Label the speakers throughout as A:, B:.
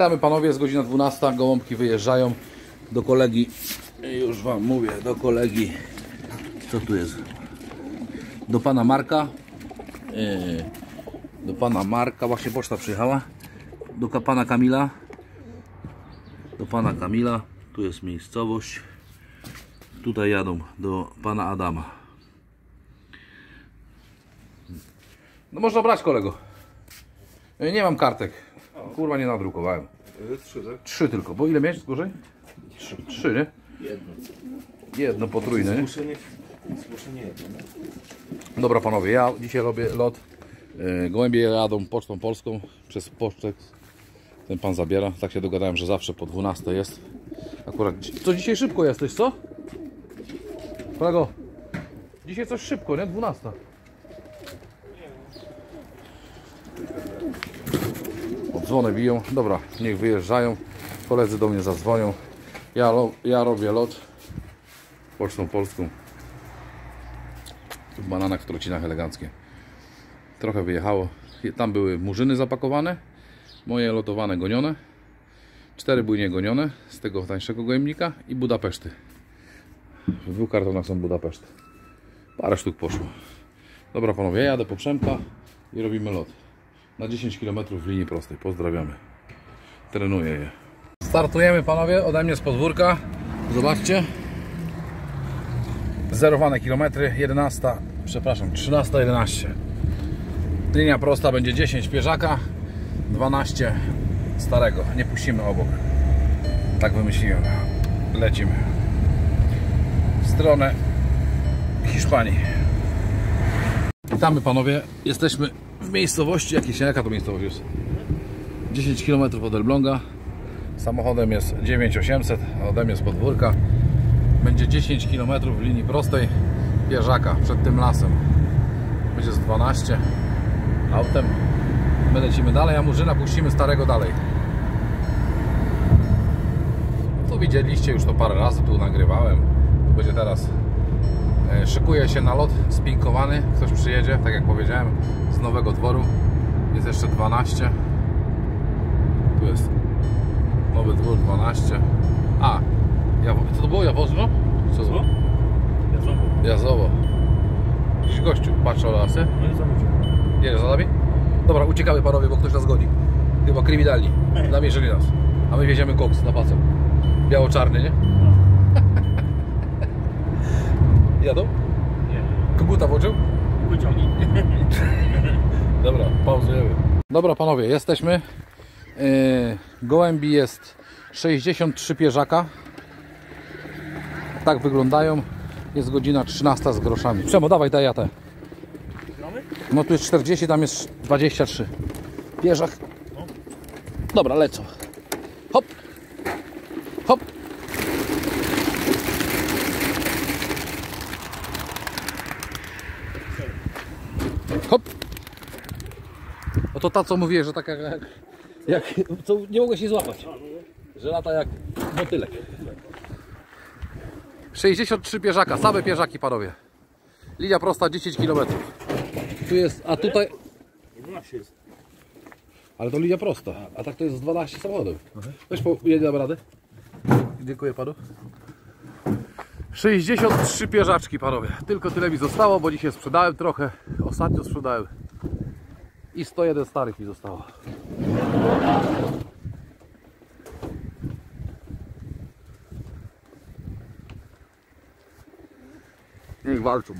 A: Witamy panowie, jest godzina 12, gołąbki wyjeżdżają do kolegi, już wam mówię, do kolegi, co tu jest, do pana Marka, Yy, do pana Marka, właśnie poczta przyjechała, do pana Kamila, do pana Kamila, tu jest miejscowość, tutaj jadą do pana Adama. No można brać kolego. Yy, Nie mam kartek. Kurwa nie nadrukowałem.
B: Trzy, tak?
A: Trzy tylko, bo ile miałeś gorzej? Trzy. Trzy, nie?
B: Jedno.
A: Jedno potrójne, nie?
B: Zgłoszenie, jedno. no.
A: Dobra panowie, ja dzisiaj robię lot. Yy, Gołębie jadą pocztą polską przez pocztę. Ten pan zabiera. Tak się dogadałem, że zawsze po 12 jest. Akurat. Co dzisiaj szybko jesteś, co? Kolego, dzisiaj coś szybko, nie? 12. Odzwony biją. Dobra, niech wyjeżdżają. Koledzy do mnie zadzwonią. Ja, ja robię lot pocztą polską. W bananach w trocinach eleganckie. Trochę wyjechało. Tam były murzyny zapakowane. Moje lotowane gonione. Cztery były niegonione z tego tańszego gołębnika i Budapeszty. W dwóch kartonach są Budapeszty. Parę sztuk poszło. Dobra panowie, ja jadę po Przemka i robimy lot. Na 10 km w linii prostej. Pozdrawiamy. Trenuję je. Startujemy panowie ode mnie z podwórka. Zobaczcie. Zerowane kilometry, 11, przepraszam, 13.11. Linia prosta będzie 10 pierzaka, 12 starego. Nie puścimy obok. Tak wymyśliłem. Lecimy. W stronę Hiszpanii. Witamy panowie. Jesteśmy w miejscowości, jakiejś, jaka to miejscowość jest? 10 km od Elbląga. Samochodem jest 9800, a ode mnie z podwórka. Będzie 10 km w linii prostej Pierzaka przed tym lasem. Będzie z 12 autem. My lecimy dalej, a Murzyna puścimy starego dalej. Tu widzieliście już to parę razy, tu nagrywałem. Tu będzie teraz. E, Szykuje się na lot spinkowany. Ktoś przyjedzie, tak jak powiedziałem, nowego dworu. Jest jeszcze 12. Tu jest nowy dwór 12. A, Jawo, co to było? Jaworzno? Co to było?
B: Ja znowu.
A: Jazowo. Jakiś gościu patrzał lasy.
B: No i
A: za nami? Dobra, uciekamy panowie, bo ktoś nas goni. Chyba kryminalni. Namierzyli nas. A my wieziemy koks na pacem. Biało-czarny, nie? Jadą?
B: Nie.
A: Koguta włączył?
B: Wyciągnij.
A: Dobra, pauzujemy. Dobra panowie, jesteśmy. Yy, gołębi jest 63 pierzaka. Tak wyglądają. Jest godzina 13 z groszami. Przemo, dawaj daj ja te. No tu jest 40, tam jest 23. Pierzak. Dobra, lecą. Hop. Hop. Oto ta co mówię, że taka jak, jak co nie mogę się złapać. Że lata jak motylek. 63 pierzaka, same pierzaki panowie. Linia prosta 10 km. Tu jest, a tutaj
B: 12 jest.
A: ale to linia prosta, a tak to jest z 12 samochodów. Weź po, jedzie dam radę. Dziękuję panu. 63 pierzaczki panowie. Tylko tyle mi zostało, bo dzisiaj sprzedałem trochę. Ostatnio sprzedałem. I 101 starych mi zostało. Niech walczą.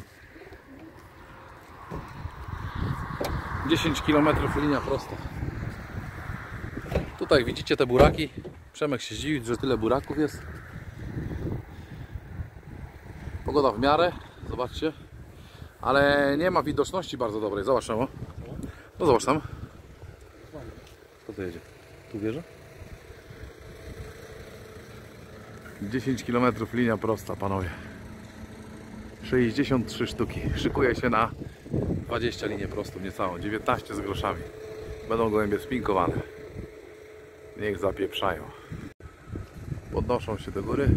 A: 10 km linia prosta. Tutaj widzicie te buraki. Przemek się zdziwi, że tyle buraków jest. Pogoda w miarę, zobaczcie. Ale nie ma widoczności bardzo dobrej. Zobacz Szemo. No zobacz tam. Kto to jedzie? Tu wierzę? 10 km linia prosta, panowie. 63 sztuki. Szykuje się na 20 linię prostą, niecałą. 19 z groszami. Będą gołębie spinkowane. Niech zapieprzają. Podnoszą się do góry.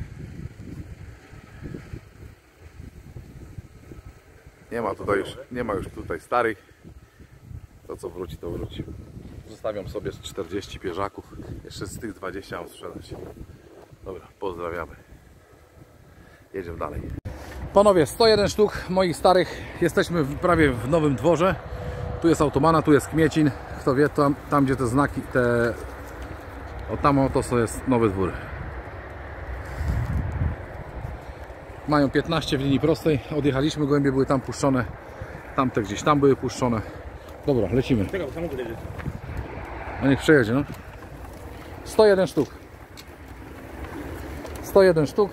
A: Nie ma tutaj już, nie ma już tutaj starych. Co wróci, to wróci. Zostawiam sobie z 40 pierzaków. Jeszcze z tych 20 mam sprzedać. Dobra, pozdrawiamy. Jedziemy dalej. Panowie, 101 sztuk moich starych. Jesteśmy prawie w nowym dworze. Tu jest Automana, tu jest Kmiecin. Kto wie, tam, tam gdzie te znaki, te... O tam to jest nowy dwór. Mają 15 w linii prostej. Odjechaliśmy, gołębie były tam puszczone. Tamte gdzieś tam były puszczone. Dobra, lecimy.
B: Samochód jedzie.
A: A niech przejedzie, no. 101 sztuk. 101 sztuk.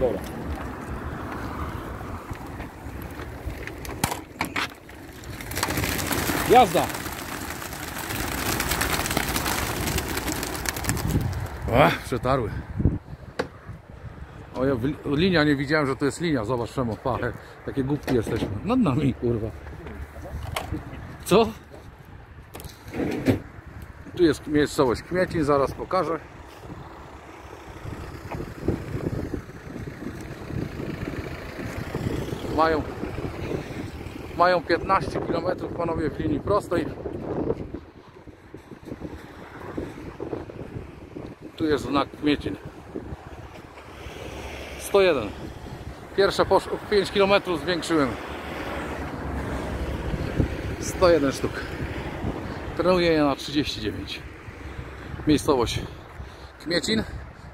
B: Dobra.
A: Jazda! Ach, przetarły. O, ja linia nie widziałem, że to jest linia. Zobacz, czemu. Pa, takie głupki jesteśmy. Nad nami, kurwa. Co? Tu jest miejscowość Kmiecin, zaraz pokażę. Mają mają 15 km panowie w linii prostej. Tu jest znak Kmiecin. 101. Pierwsze poszło 5 km zwiększyłem. 101 sztuk. Trenuję je na 39. Miejscowość Kmiecin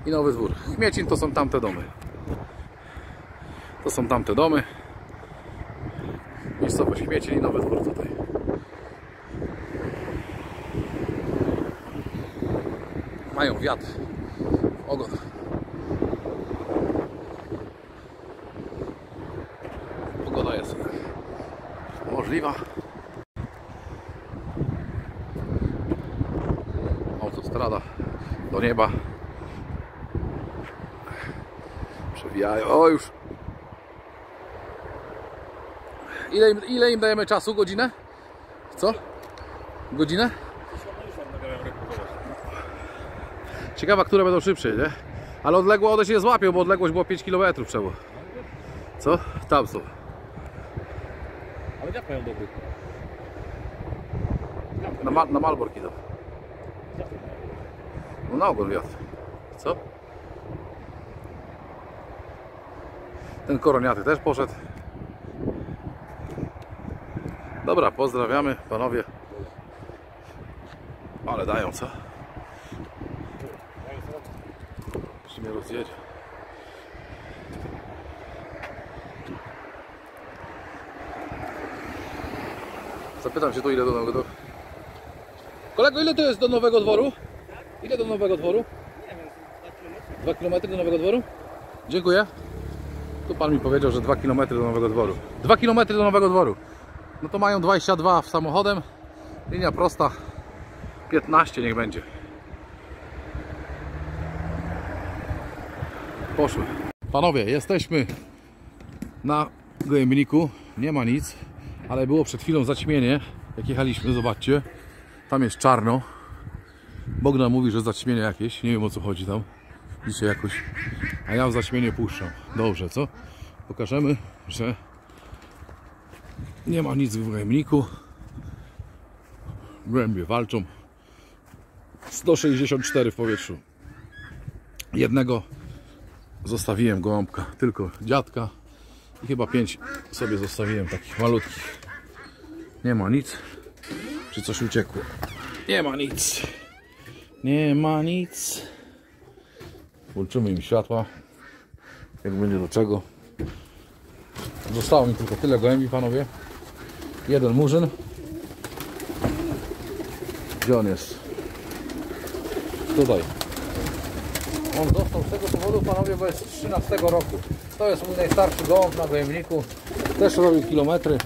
A: i Nowy Dwór. Kmiecin to są tamte domy. To są tamte domy. Miejscowość Kmiecin i Nowy Dwór tutaj. Mają wiatr. Ogon. Pogoda jest możliwa. Autostrada do nieba. Przewijają. O już Ile im, ile im dajemy czasu? Godzinę? Co? Godzinę? Ciekawa, które będą szybsze, nie? Ale odległo one się złapią, bo odległość było 5 km przebo. Co? Tam są.
B: Ale jak mają dobry?
A: Na, ma, na Malbork idą. No na ogon wiatr. Co? Ten koroniaty też poszedł. Dobra, pozdrawiamy panowie. Ale dają co? Jeszcze mnie. Zapytam się tu ile do nowego. Kolego, ile to jest do nowego dworu? Ile do nowego dworu? Nie wiem, 2 km do nowego dworu? Dziękuję. Tu pan mi powiedział, że 2 km do nowego dworu. 2 km do nowego dworu. No to mają 22 w samochodem. Linia prosta 15 niech będzie. Poszły. Panowie, jesteśmy na gołębniku. Nie ma nic, ale było przed chwilą zaćmienie. Jak jechaliśmy, zobaczcie. Tam jest czarno. Bogdan mówi, że zaćmienie jakieś. Nie wiem o co chodzi tam. Dzisiaj jakoś. A ja w zaćmienie puszczam. Dobrze, co? Pokażemy, że nie ma nic w gołębniku. Głębie walczą. 164 w powietrzu. Jednego zostawiłem gołąbka, tylko dziadka. I chyba pięć sobie zostawiłem takich malutkich. Nie ma nic. Czy coś uciekło? Nie ma nic. Nie ma nic. Włączymy im światła. Jak będzie do czego. Zostało mi tylko tyle gołębi, panowie. Jeden murzyn. Gdzie on jest? Tutaj. On został z tego powodu, panowie, bo jest z 13 roku. To jest mój najstarszy gołąb na gołębniku. Też robił kilometry.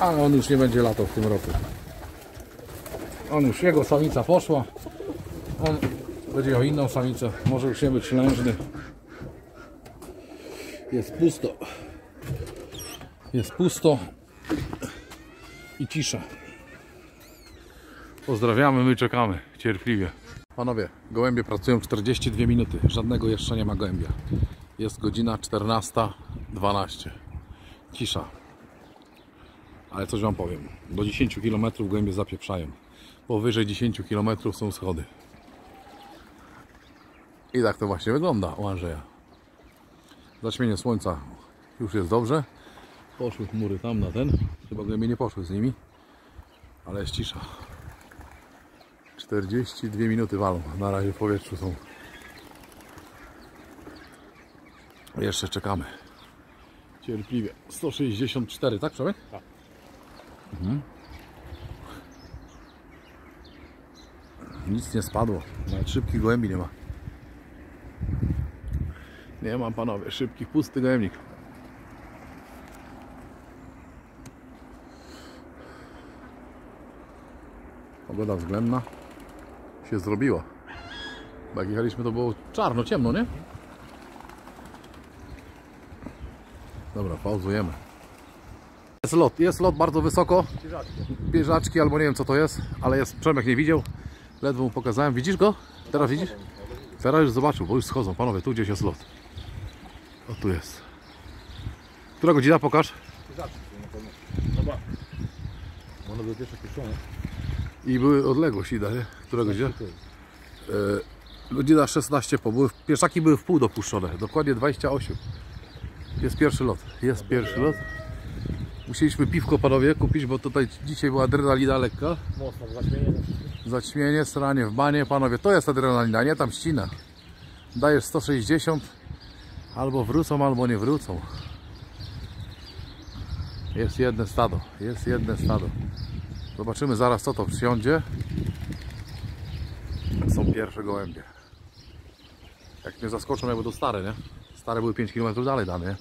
A: Ale on już nie będzie latał w tym roku. On już, jego samica poszła. On będzie miał inną samicę. Może już nie być lężny. Jest pusto. Jest pusto i cisza. Pozdrawiamy, my czekamy cierpliwie. Panowie, gołębie pracują 42 minuty. Żadnego jeszcze nie ma gołębia. Jest godzina 14.12. Cisza. Ale coś Wam powiem. Do 10 km gołębie zapieprzają. Powyżej 10 km są schody. I tak to właśnie wygląda u Andrzeja. Zaćmienie słońca już jest dobrze. Poszły chmury tam na ten. Chyba gołębie nie poszły z nimi. Ale jest cisza. 42 minuty walą. Na razie w powietrzu są. Jeszcze czekamy. Cierpliwie. 164, tak Przemek?
B: Tak.
A: Mhm. Nic nie spadło. Nawet szybkich gołębi nie ma. Nie mam panowie, szybkich, pusty gołębnik. Pogoda względna się zrobiła. Bo jak jechaliśmy to było czarno, ciemno, nie? Dobra, pauzujemy. Jest lot, jest lot bardzo wysoko. Bieżaczki albo nie wiem co to jest, ale jest Przemek nie widział. Ledwo mu pokazałem. Widzisz go? Teraz widzisz? Teraz już zobaczył, bo już schodzą. Panowie, tu gdzieś jest lot. O, tu jest. Która godzina pokaż?
B: Dobra. One były pierwsze puszczone.
A: I były odległość ida, nie? Która godzina? E, godzina 16 po. Były, pieszaki były w pół dopuszczone. Dokładnie 28. Jest pierwszy lot. Jest pierwszy lot. Musieliśmy piwko panowie kupić, bo tutaj dzisiaj była adrenalina lekka.
B: Mocno zaśmienie.
A: Zaćmienie, stranie w banie. Panowie, to jest adrenalina, nie tam ścina. Dajesz 160, albo wrócą, albo nie wrócą. Jest jedno stado, jest jedno stado. Zobaczymy zaraz co to przysiądzie. Są pierwsze gołębie. Jak mnie zaskoczą, jak będą stare, nie? Stare były 5 km dalej dane, nie?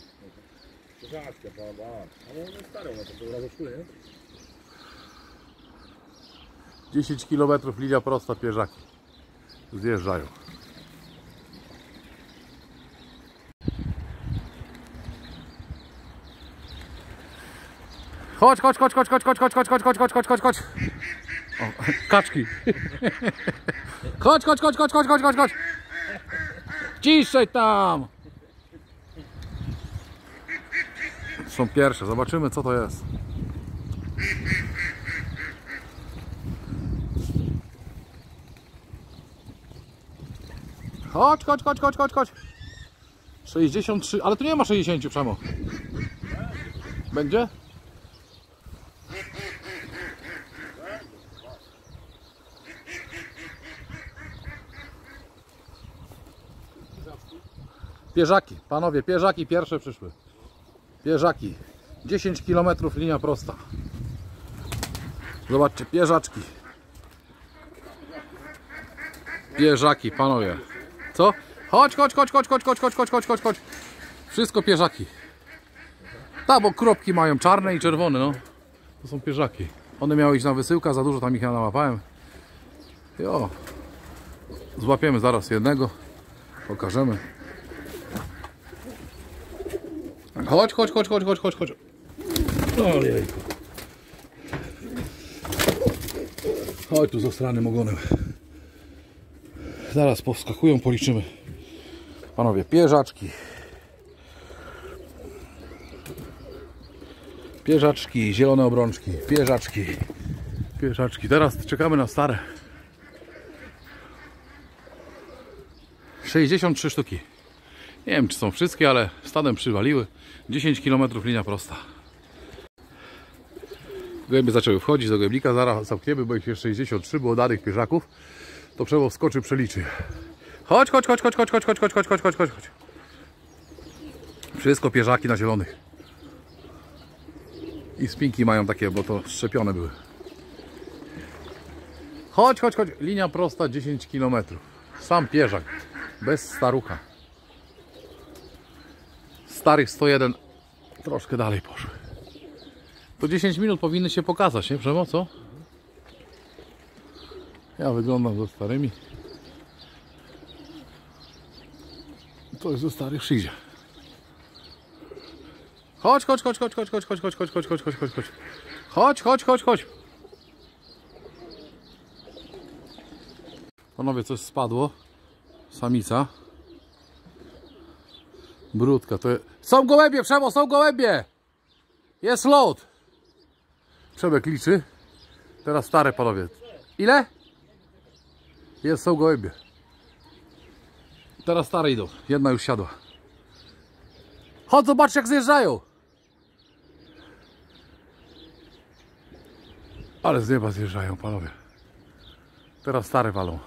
B: Rzadkie, prawda? Ale one stare, one to były razem szkule, nie?
A: 10 km linia prosta, pierzaki. Zjeżdżają. Chodź, chodź, chodź, chodź, chodź, chodź, chodź, chodź, chodź, chodź, chodź, chodź, chodź, chodź. O, kaczki. Chodź, chodź, chodź, chodź, chodź, chodź, chodź, chodź. Ciszej tam. Są pierwsze, zobaczymy co to jest. Chodź, chodź, chodź, chodź, chodź, chodź. 63, ale tu nie ma 60 przemo. Będzie? Pierzaki, panowie, pierzaki pierwsze przyszły. Pierzaki. 10 km linia prosta. Zobaczcie, pierzaczki. Pierzaki, panowie. Co? Chodź, chodź, chodź, chodź, chodź, chodź, chodź, chodź, chodź, chodź, chodź. Wszystko pierzaki. Tak, bo kropki mają czarne i czerwone, no. To są pierzaki. One miały iść na wysyłkę, za dużo tam ich ja namapałem. Jo. Złapiemy zaraz jednego. Pokażemy. Chodź, chodź, chodź, chodź, chodź, chodź, chodź. Ojejku. Chodź tu z ostranym ogonem. Zaraz powskakują, policzymy. Panowie, pierzaczki. Pierzaczki, zielone obrączki, pierzaczki. Pierzaczki. Teraz czekamy na stare. 63 sztuki. Nie wiem, czy są wszystkie, ale stadem przywaliły. 10 km linia prosta. Gołębie zaczęły wchodzić do gołębnika, zaraz zamkniemy, bo ich jest 63 było danych pierzaków. To Przewo wskoczy, przeliczy. Chodź, chodź, chodź, chodź, chodź, chodź, chodź, chodź, chodź, chodź, chodź, chodź, chodź. Wszystko pierzaki na zielonych. I spinki mają takie, bo to szczepione były. Chodź, chodź, chodź. Linia prosta 10 km. Sam pierzak. Bez starucha. Starych 101 troszkę dalej poszły. To 10 minut powinny się pokazać, nie Przemo, co? Ja wyglądam ze starymi. To jest ze starych przyjdzie. Chodź, chodź, chodź, chodź, chodź, chodź, chodź, chodź, chodź, chodź, chodź, chodź, chodź, chodź. Chodź, chodź, chodź, chodź. Panowie, coś spadło. Samica. Brudka, to jest... Są gołębie, Przemo, są gołębie! Jest lot! Przemek liczy. Teraz stare panowie. Ile? Jest, są gołębie. Teraz stare idą. Jedna już siadła. Chodź, zobacz jak zjeżdżają. Ale z nieba zjeżdżają panowie. Teraz stare walą.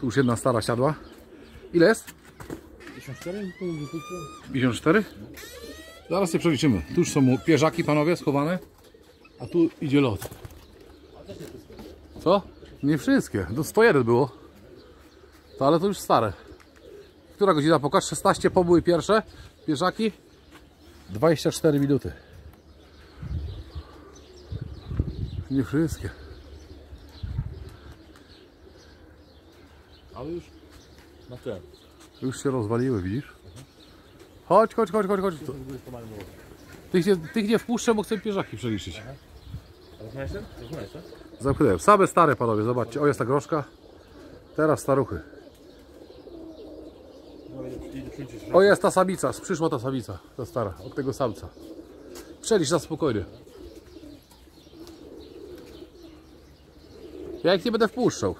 A: Tu już jedna stara siadła. Ile jest?
B: 54?
A: 54? Zaraz się przeliczymy. Tu już są mu pierzaki panowie schowane. A tu idzie lot. Co? Nie wszystkie. To 101 było. To ale to już stare. Która godzina pokaż? 16 pobyły pierwsze pierzaki. 24 minuty. Nie wszystkie.
B: Ale już na ten.
A: Już się rozwaliły, widzisz? Chodź, chodź, chodź, chodź, chodź. To- Tych nie, tych nie wpuszczę, bo chcę pierzaki przeliczyć.
B: A znasz ten?
A: Zamknąłem. Same stare panowie, zobaczcie. O, jest ta groszka. Teraz staruchy. O, jest ta samica. Przyszła ta samica. Ta stara. Od tego samca. Przelicz na spokojnie. Ja ich nie będę wpuszczał.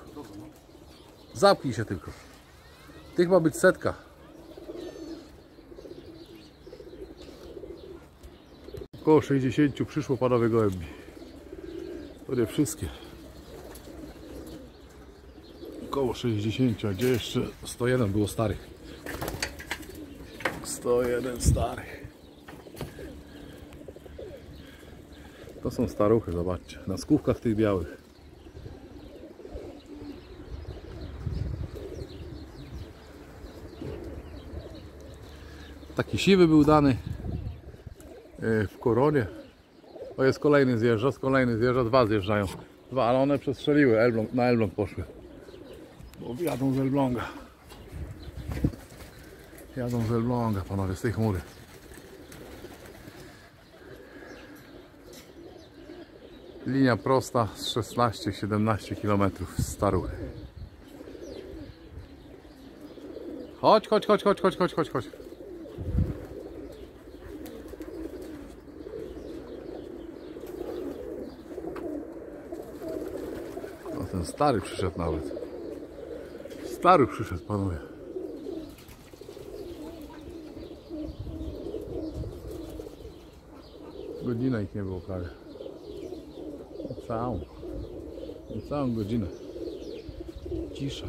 A: Zamknij się tylko. Tych ma być setka. Około 60 przyszło panowie gołębi. Nie wszystkie. Około 60, a gdzie jeszcze 101 było starych. 101 starych. To są staruchy, zobaczcie. Na skówkach tych białych. Taki siwy był dany e, w koronie. O jest kolejny zjeżdża, z kolejny zjeżdża, dwa zjeżdżają. Dwa, ale one przestrzeliły, Elbląg, na Elbląg poszły. Bo jadą z Elbląga. Jadą z Elbląga, panowie, z tej chmury. Linia prosta z 16-17 km z Staruchy. Chodź, chodź, chodź, chodź, chodź, chodź, chodź, chodź. No ten stary przyszedł nawet. Stary przyszedł, panowie. Godzina ich nie było prawie. Całą. Całą godzinę. Cisza.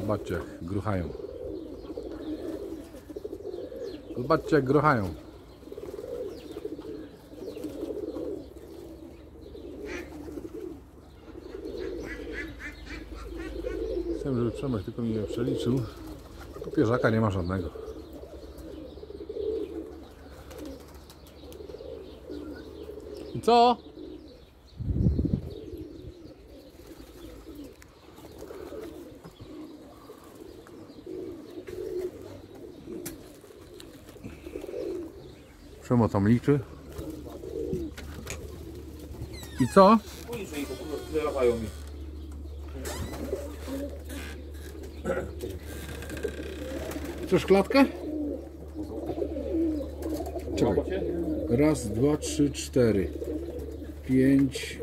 A: Zobaczcie jak gruchają. Zobaczcie jak gruchają. Chcę, żeby Przemek tylko mi przeliczył. Tu pierzaka nie ma żadnego. I co? Przemo tam liczy. I co?
B: Oni sobie wylewają mi.
A: Chcesz klatkę? Czekaj. Raz, dwa, trzy, cztery, pięć,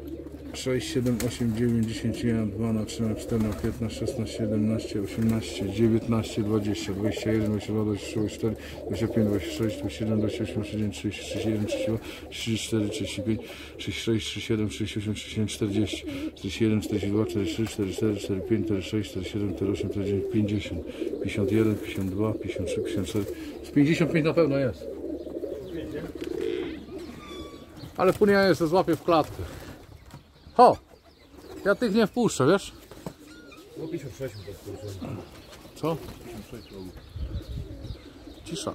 A: sześć, siedem, osiem, dziewięć, dziesięć, jeden, dwa, na trzy, na cztery, na piętnaście, szesnaście, siedemnaście, osiemnaście, dziewiętnaście, dwadzieścia, dwadzieścia jeden, dwadzieścia dwa, dwadzieścia trzy, dwadzieścia cztery, dwadzieścia pięć, dwadzieścia sześć, dwadzieścia siedem, dwadzieścia osiem, dwadzieścia dziewięć, trzydzieści, trzydzieści jeden, trzydzieści dwa, trzydzieści cztery, trzydzieści pięć, trzydzieści sześć, trzydzieści siedem, trzydzieści osiem, trzydzieści dziewięć, czterdzieści, czterdzieści jeden, czterdzieści dwa, czterdzieści trzy, czterdzieści cztery, czterdzieści pięć, czterdzieści sześć, czterdzieści siedem, czterdzieści osiem, czterdzieści dziewięć, pięćdziesiąt, pięćdziesiąt jeden, pięćdziesiąt dwa, pięćdziesiąt trzy, pięćdziesiąt cztery, z pięćdziesiąt pięć na pewno jest. Ale później ja jeszcze złapię w klatkę. Ho! Ja tych nie wpuszczę, wiesz?
B: No 56 mi to skurczyłem.
A: Co? Cisza.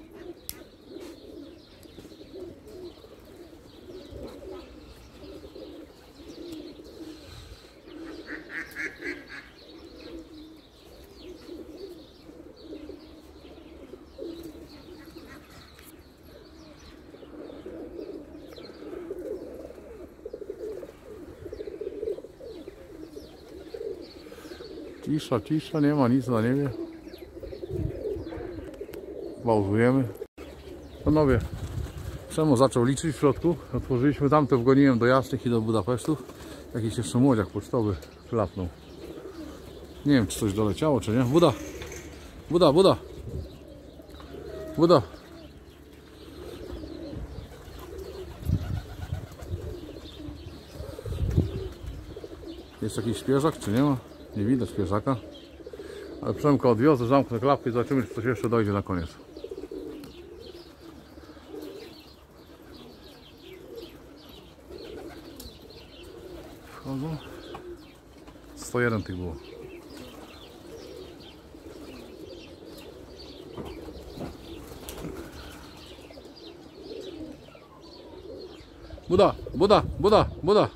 A: Cisza, cisza, nie ma nic na niebie. Pauzujemy. Panowie, Przemo zaczął liczyć w środku. Otworzyliśmy tamte, wgoniłem do Jasnych i do Budapesztu. Jakiś jeszcze młodziak pocztowy klapnął. Nie wiem, czy coś doleciało, czy nie. Buda! Buda, Buda! Buda! Jest jakiś świeżak, czy nie ma? Nie widać świeżaka. Ale Przemka odwiozę, zamknę klapkę i zobaczymy, czy coś jeszcze dojdzie na koniec. Wchodzą. 101 tych było. Buda, Buda, Buda, Buda.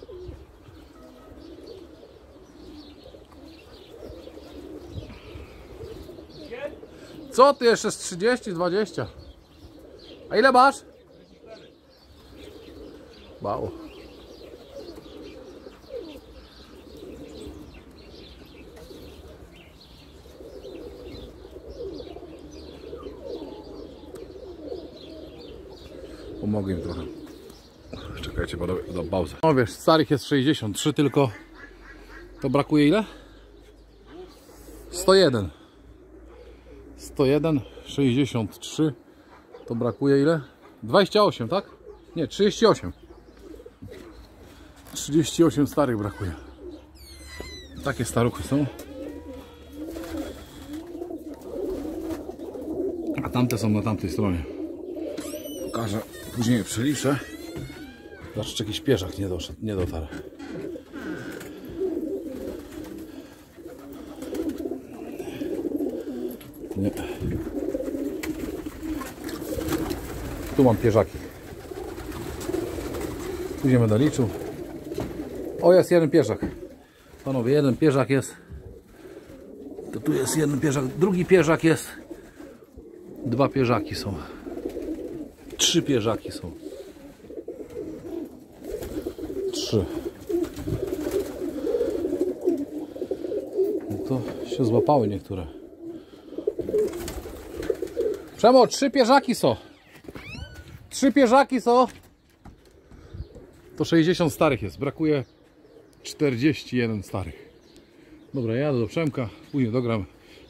A: Co ty jeszcze z 30, 20? A ile masz? Mało. Pomogę im trochę. Czekajcie, bo do pauzę. No wiesz, starych jest 63 tylko. To brakuje ile? 101. 101, 63. To brakuje ile? 28, tak? Nie, 38. 38 starych brakuje. Takie staruchy są. A tamte są na tamtej stronie. Pokażę, później przeliczę. Zobaczcie, jakiś pieszak nie, doszedł, nie dotarł. Nie. Tu mam pierzaki. Później będę liczył. O, jest jeden pierzak. Panowie, jeden pierzak jest. To tu jest jeden pierzak. Drugi pierzak jest. Dwa pierzaki są. Trzy pierzaki są. Trzy. No to się złapały niektóre. Przemo, trzy pierzaki są. Trzy pierzaki są. To 60 starych jest. Brakuje 41 starych. Dobra, jadę do Przemka. Później dogram,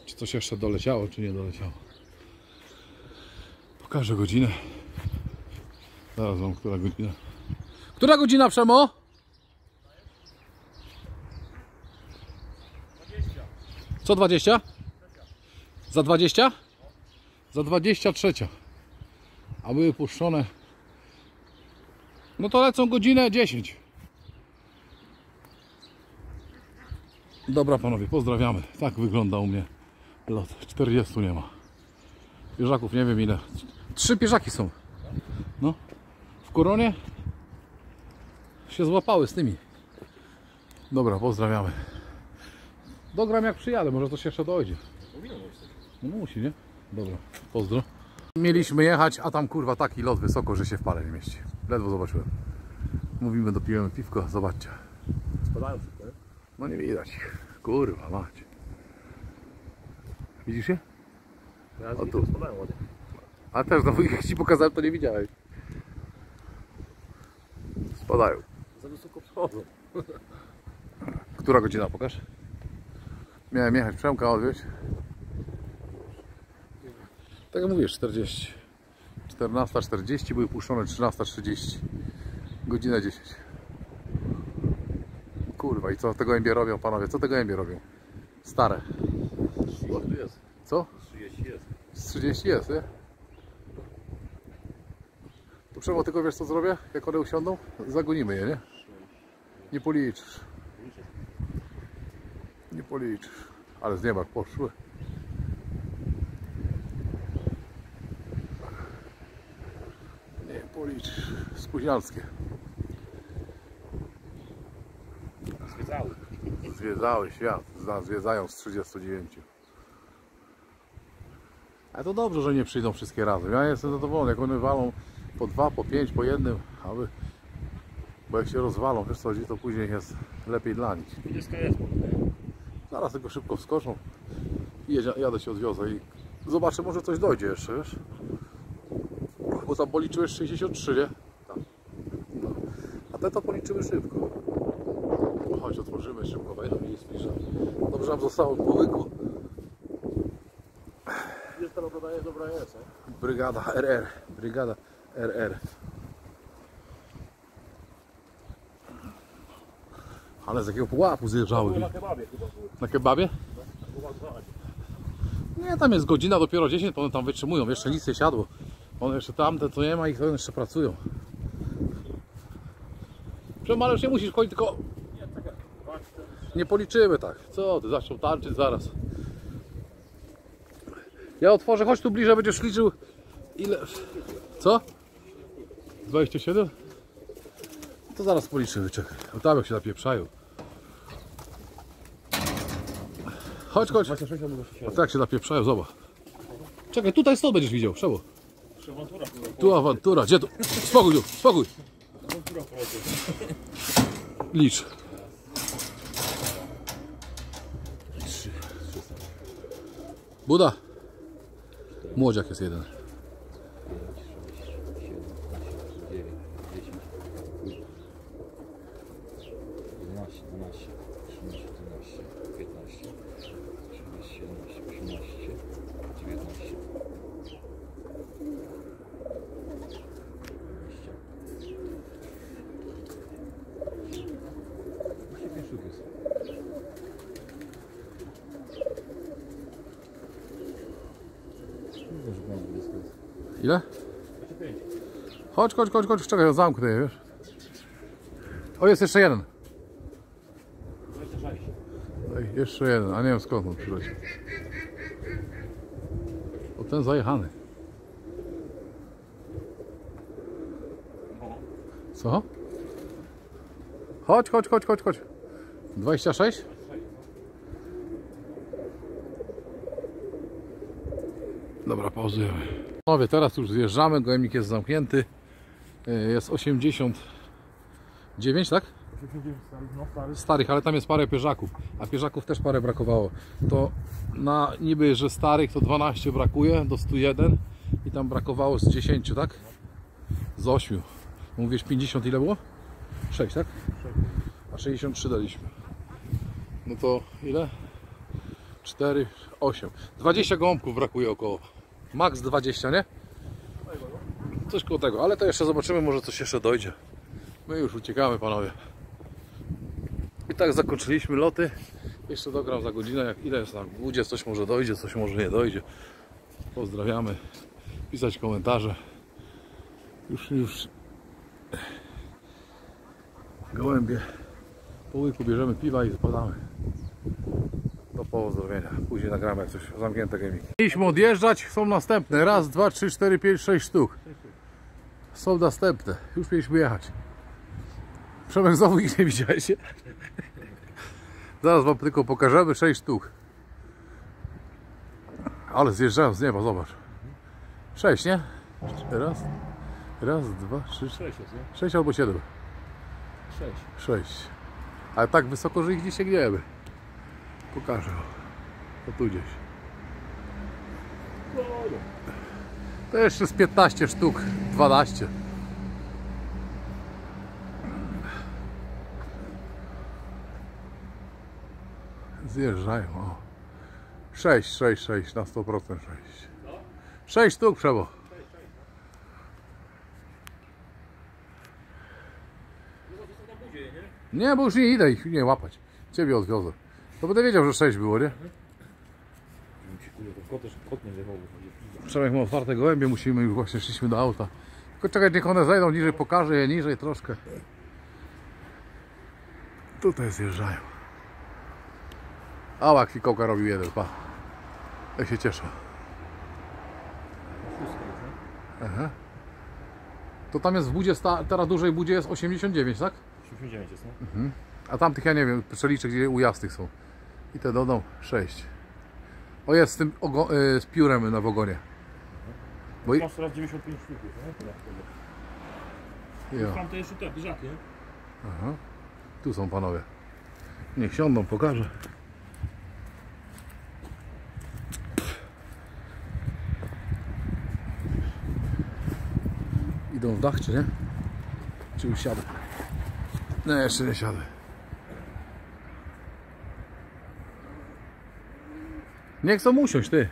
A: czy coś jeszcze doleciało, czy nie doleciało. Pokażę godzinę. Zaraz wam, która godzina. Która godzina, Przemo? Co 20? Za 20? Za 23. A były puszczone. No to lecą godzinę 10. Dobra panowie, pozdrawiamy. Tak wygląda u mnie lot. 40 nie ma. Pierzaków nie wiem ile. Trzy pierzaki są. No. W koronie się złapały z tymi. Dobra, pozdrawiamy. Dogram jak przyjadę, może to się jeszcze dojdzie. No musi, nie? Dobra, pozdro. Mieliśmy jechać, a tam kurwa taki lot wysoko, że się w pale nie mieści. Ledwo zobaczyłem. Mówimy, dopijemy piwko, zobaczcie.
B: Spadają szybko, nie?
A: No nie widać ich. Kurwa mać. Widzisz je? O
B: ich
A: tu.
B: spadają ładnie.
A: A też, no jak ci pokazałem, to nie widziałeś. Spadają.
B: Za wysoko przechodzą.
A: Która godzina, pokaż? Miałem jechać Przemka odwieźć. Tak jak mówisz, 40. 14.40 były puszczone 13.30. Godzina 10. Kurwa, i co te gołębie robią, panowie? Co te gołębie robią? Stare.
B: 30 jest.
A: Co?
B: 30 jest.
A: Z 30 jest, nie? To Przemo, tylko wiesz co zrobię? Jak one usiądą? Zagonimy je, nie? Nie policzysz. Nie policzysz. Ale z nieba poszły. Nie policzysz. Spóźnialskie.
B: Zwiedzały.
A: Zwiedzały świat. Zwiedzają z 39. Ale to dobrze, że nie przyjdą wszystkie razem. Ja jestem zadowolony, jak one walą po dwa, po pięć, po jednym, aby... Bo jak się rozwalą, wiesz co chodzi, to później jest lepiej dla nich.
B: 20 jest może, nie?
A: Zaraz tylko szybko wskoczą. i jadę się odwiozę i zobaczę, może coś dojdzie jeszcze, wiesz? Bo tam policzyłeś 63, nie? Tak. No. A te to policzyły szybko. Chodź, otworzymy szybko, wejdę i spiszę. Dobrze nam zostało po łyku.
B: Jest to dobra jest, nie?
A: Brygada RR. Brygada RR. Ale z jakiego pułapu zjeżdżały.
B: Na kebabie chyba były.
A: Na kebabie? Nie, tam jest godzina dopiero 10, to one tam wytrzymują, jeszcze nic nie siadło. One jeszcze tamte, to nie ma ich, to one jeszcze pracują. Już nie musisz chodzić, tylko
B: Nie,
A: policzymy tak. Co ty, zaczął tańczyć zaraz. Ja otworzę, chodź tu bliżej, będziesz liczył ile... Co? 27? To zaraz policzymy, czekaj. O tam jak się napieprzają. Chodź, chodź.
B: 26 albo
A: A
B: 27.
A: tak się napieprzają, zobacz. Czekaj, tutaj stąd będziesz widział, Szebo.
B: Awantura.
A: Tu awantura, gdzie tu? Spokój tu, spokój.
B: Awantura.
A: Licz. Buda. Młodziak jest jeden.
C: 11, 12, 13, 14, 15, 16, 17, 18, 19. 25 sztuk jest. Mówię, że bardzo blisko jest.
A: Ile?
B: 25.
A: Chodź, chodź, chodź, chodź, czekaj, zamknę wiesz. O, jest jeszcze jeden.
B: 26.
A: Ej, jeszcze jeden, a nie wiem skąd on przyleciał. O, ten zajechany.
B: No.
A: Co? Chodź, chodź, chodź, chodź, chodź. 26? Dobra, pauzujemy. Panowie, teraz już zjeżdżamy, gojemnik jest zamknięty. Y, Jest 89, tak?
B: 89 stary, no stary.
A: Starych, ale tam jest parę pierzaków, a pierzaków też parę brakowało. To na niby, że starych to 12 brakuje do 101 i tam brakowało z 10, tak? Z 8. Mówisz 50 ile było? 6, tak? A 63 daliśmy. No to ile? 4, 8. 20 gąbków brakuje około. Max 20, nie? Coś koło tego, ale to jeszcze zobaczymy, może coś jeszcze dojdzie. My już uciekamy, panowie. I tak zakończyliśmy loty. Jeszcze dogram za godzinę, jak ile jest na budzie, coś może dojdzie, coś może nie dojdzie. Pozdrawiamy. Pisać komentarze. Już, już. Gołębie. Po łyku bierzemy piwa i spadamy. Do pozdrowienia. Później nagramy jak coś zamknięte gaming. Mieliśmy odjeżdżać, są następne. Raz, dwa, trzy, cztery, pięć, sześć sztuk. Są następne. Już mieliśmy jechać. Przemek znowu ich nie widziałeś. Zaraz wam tylko pokażemy 6 sztuk. Ale zjeżdżają z nieba, zobacz. 6, nie? Raz, raz, dwa, trzy,
B: 6 jest, nie?
A: sześć albo siedem.
B: 6.
A: Sześć. Ale tak wysoko, że ich nie sięgniemy. Pokażę. To tu gdzieś.
B: No,
A: To jeszcze z 15 sztuk, 12. Zjeżdżają. O. 6, 6, 6, na 100% 6. 6 sztuk przebo.
B: nie?
A: Nie, bo już nie idę ich nie łapać. Ciebie odwiozę. To będę wiedział, że 6 było, nie?
B: To kot, nie zajmował.
A: Przemek ma otwarte gołębie, musimy już właśnie szliśmy do auta. Tylko czekaj, niech one zejdą niżej, pokażę je niżej troszkę. Tutaj zjeżdżają. Ała, kwikołka robił jeden, pa. Jak się cieszę. Aha. To tam jest w budzie, teraz dużej budzie jest 89, tak?
B: 89 jest, no.
A: A tamtych ja nie wiem, przeliczę gdzie u jasnych są. I te dodą 6. O jest z tym y, z piórem na wogonie. Bo...
B: Masz raz 95 sztuków, nie? Tyle. Tam to jeszcze te grzaty. Aha.
A: Tu są panowie. Niech siądą, pokażę. Idą w dach, czy nie? Czy już siadę? Nie, jeszcze nie siadę. Niech chcą usiąść, ty.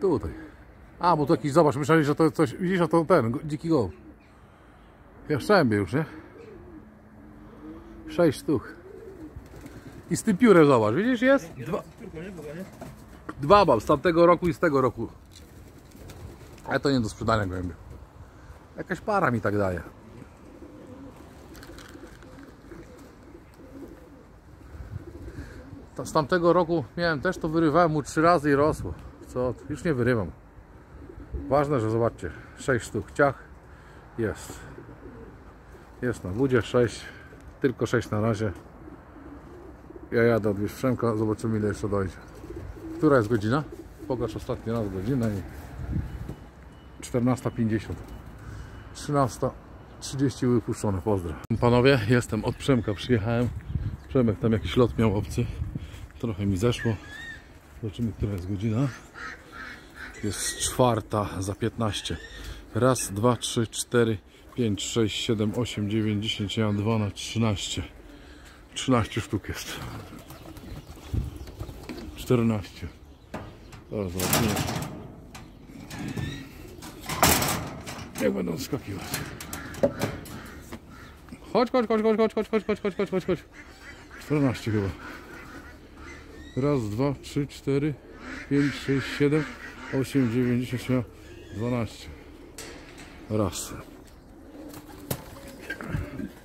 A: Tutaj. A, bo to jakiś, zobacz, myśleli, że to coś, widzisz, a to ten, dziki gołąb. Jaszczębie już, nie? Sześć sztuk. I z tym piórem zobacz, widzisz, jest? Dwa, dwa z tamtego roku i z tego roku. Ale to nie do sprzedania gołębie. Jakaś para mi tak daje. Z tamtego roku miałem też to wyrywałem mu trzy razy i rosło. Co? Już nie wyrywam. Ważne, że zobaczcie, 6 sztuk ciach jest. Jest na budzie 6, tylko 6 na razie. Ja jadę od Przemka, zobaczymy ile jeszcze dojdzie. Która jest godzina? Pokaż ostatni raz godzinę i 14.50. 13.30 wypuszczone, pozdro. Panowie, jestem od Przemka, przyjechałem. Przemek tam jakiś lot miał obcy. Trochę mi zeszło. Zobaczymy, która jest godzina. Jest czwarta za 15. Raz, dwa, trzy, cztery, pięć, sześć, siedem, osiem, dziewięć, dziesięć, ja mam dwa na 13. 13 sztuk jest. 14. Zaraz zobaczymy. Jak będą skakiwać. Chodź, chodź, chodź, chodź, chodź, chodź, chodź, chodź, chodź, chodź, chodź, chodź. 14 chyba. Raz, dwa, trzy, cztery, pięć, sześć, siedem, osiem, dziewięć, dziesięć, ja- dwanaście. Raz.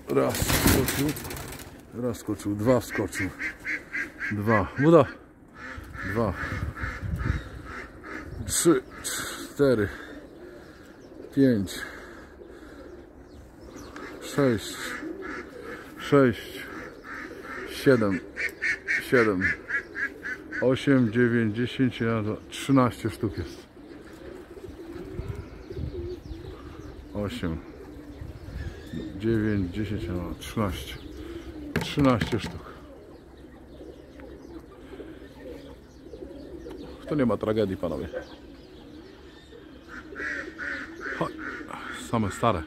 A: Raz skoczył. Raz skoczył. Dwa skoczył. Dwa. Buda. Dwa. Trzy, cztery, pięć, sześć, sześć, siedem, siedem, osiem, dziewięć, dziesięć, jeden, trzynaście sztuk jest. Osiem, dziewięć, dziesięć, jeden, trzynaście. Trzynaście sztuk. To nie ma tragedii, panowie. Chodź. Same stare.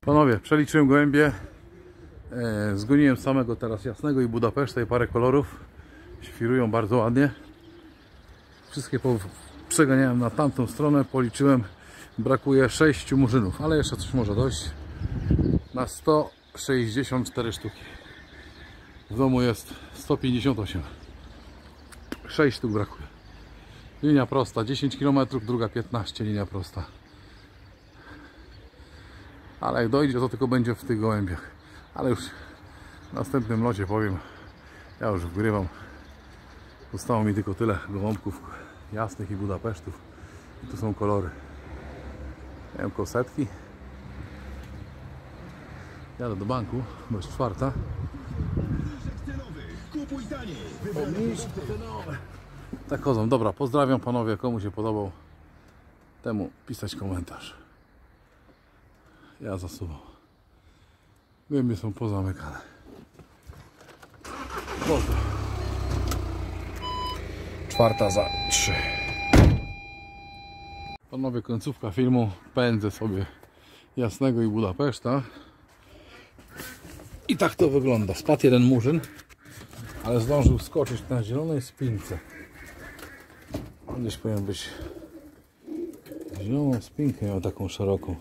A: Panowie, przeliczyłem gołębie. E, zgoniłem samego teraz jasnego i Budapeszta i parę kolorów. Świrują bardzo ładnie. Wszystkie przeganiałem na tamtą stronę, policzyłem. Brakuje 6 murzynów, ale jeszcze coś może dojść. Na 164 sztuki. W domu jest 158. 6 sztuk brakuje. Linia prosta, 10 km, druga 15 linia prosta. Ale jak dojdzie, to tylko będzie w tych gołębiach. Ale już w następnym locie powiem. Ja już wgrywam. Zostało mi tylko tyle gołąbków jasnych i Budapesztów. I tu są kolory. Miałem kosetki. Jadę do banku, bo jest czwarta. Tak chodzą. Dobra, pozdrawiam panowie. Komu się podobał, temu pisać komentarz. Ja zasuwam. Głębie są pozamykane. Pozdro. Czwarta za trzy. Panowie, końcówka filmu. Pędzę sobie Jasnego i Budapeszta. I tak to wygląda. Spadł jeden murzyn, ale zdążył skoczyć na zielonej spince. Gdzieś powinien być zieloną spinkę miał taką szeroką.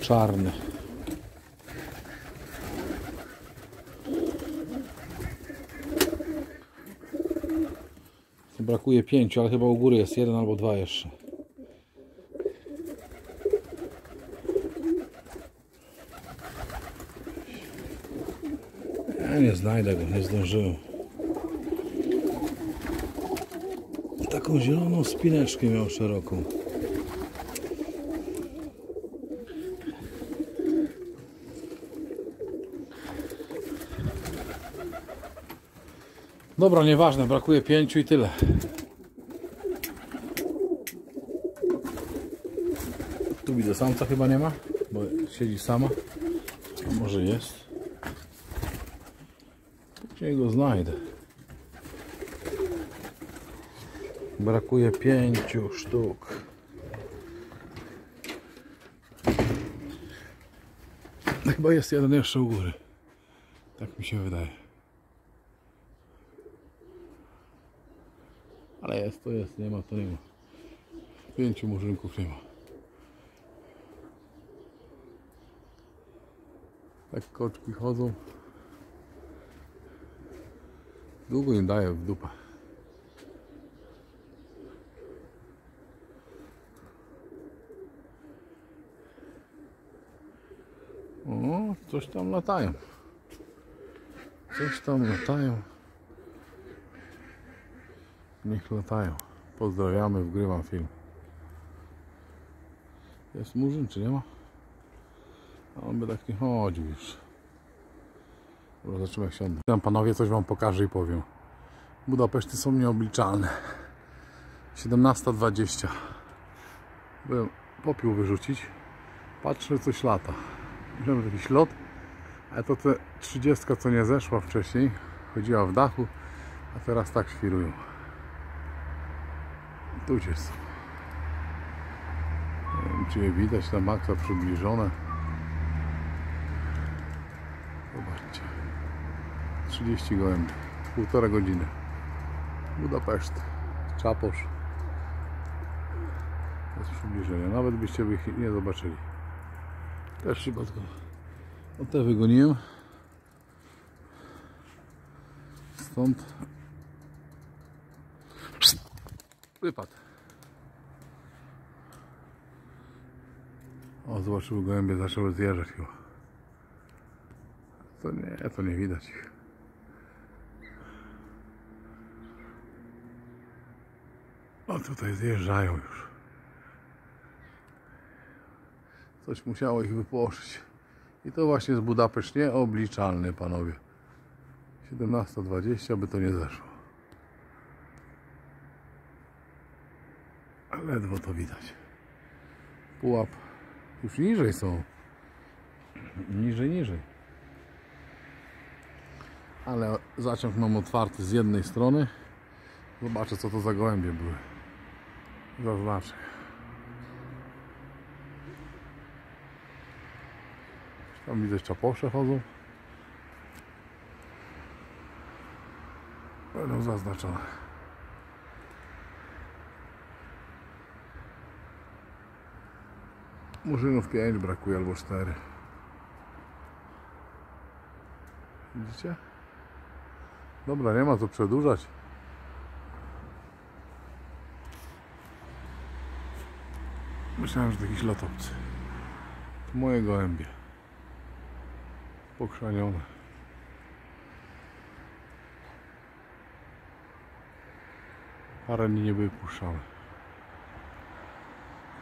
A: Czarny. Brakuje pięciu, ale chyba u góry jest jeden albo dwa jeszcze. Ja nie znajdę go, nie zdążyłem. Taką zieloną spineczkę miał szeroką. Dobra, nieważne, brakuje pięciu i tyle. Tu widzę samca chyba nie ma, bo siedzi sama. A może jest. Gdzie go znajdę? Brakuje pięciu sztuk. Chyba jest jeden jeszcze u góry. Tak mi się wydaje. Ale jest, to jest, nie ma, to nie ma. Pięciu murzynków nie ma. Tak koczki chodzą. Długo im daję w dupę. O, coś tam latają. Coś tam latają. Niech latają. Pozdrawiamy, wgrywam film. Jest murzyn, czy nie ma? A on by tak nie chodził już. Dobra, zobaczymy jak siądę. Tam panowie coś wam pokażę i powiem. Budapeszty są nieobliczalne. 17.20. Byłem popiół wyrzucić. Patrzę, coś lata. Że jakiś lot. Ale to te 30 co nie zeszła wcześniej. Chodziła w dachu. A teraz tak świrują. Tu gdzieś są. Nie wiem, czy je widać na maksa przybliżone. Zobaczcie. 30 gołębi. Półtora godziny. Budapeszt. Czaposz. Bez przybliżenia. Nawet byście ich nie zobaczyli. Też przypadkowo. O te wygoniłem. Stąd. Wypadł. O, zobaczyły gołębie, zaczęły zjeżdżać chyba. To nie, to nie widać ich. O, tutaj zjeżdżają już. Coś musiało ich wypłoszyć. I to właśnie z Budapeszt nieobliczalny, panowie. 17.20 by to nie zeszło. Ledwo to widać. Pułap już niżej są. Niżej, niżej. Ale zaciąg mam otwarty z jednej strony. Zobaczę co to za gołębie były. Zaznaczę. Tam widzę czaposze chodzą. Będą zaznaczone. Murzynów 5 brakuje albo 4. Widzicie? Dobra, nie ma co przedłużać. Myślałem, że to jakiś lotowcy. To moje gołębie. Pokrzanione. Parę dni nie były puszczane.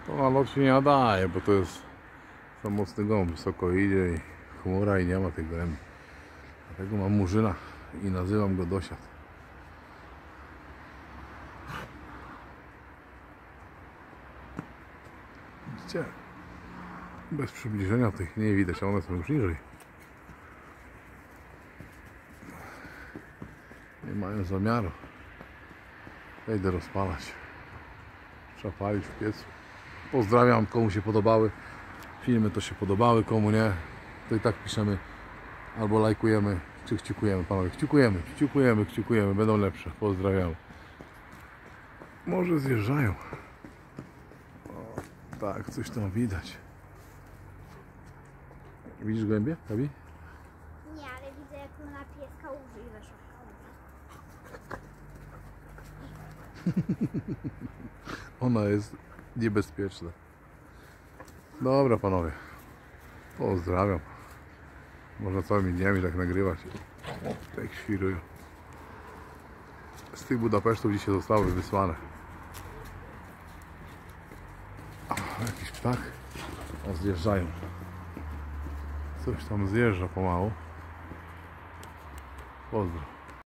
A: To na lot się nie nadaje, bo to jest za mocny gąb. Wysoko idzie i chmura i nie ma tych gołębi. Dlatego mam murzyna i nazywam go dosiad. Widzicie? Bez przybliżenia tych nie widać, a one są już niżej. Nie mają zamiaru. Ja idę rozpalać. Trzeba palić w piecu. Pozdrawiam, komu się podobały. Filmy to się podobały, komu nie, to i tak piszemy albo lajkujemy, czy kciukujemy, panowie. Kciukujemy, kciukujemy, kciukujemy, będą lepsze. Pozdrawiam. Może zjeżdżają. O, tak, coś tam widać. Widzisz głębie, Gabi?
D: Nie, ale widzę jak na pieska łży i weszła.
A: Ona jest niebezpieczna. Dobra panowie. Pozdrawiam. Można całymi dniami tak nagrywać. Tak świrują. Z tych Budapesztów dzisiaj zostały wysłane. Jakiś ptak. O, zjeżdżają. Coś tam zjeżdża pomału. Pozdro.